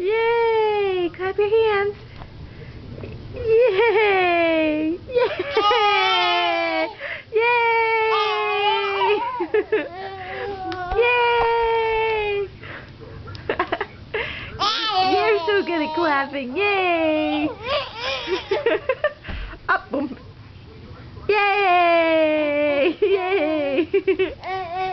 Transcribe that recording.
Yay! Clap your hands. Yay! Yay! Yay! Yay! You're so good at clapping. Yay! Up, boom. Yay! Yay!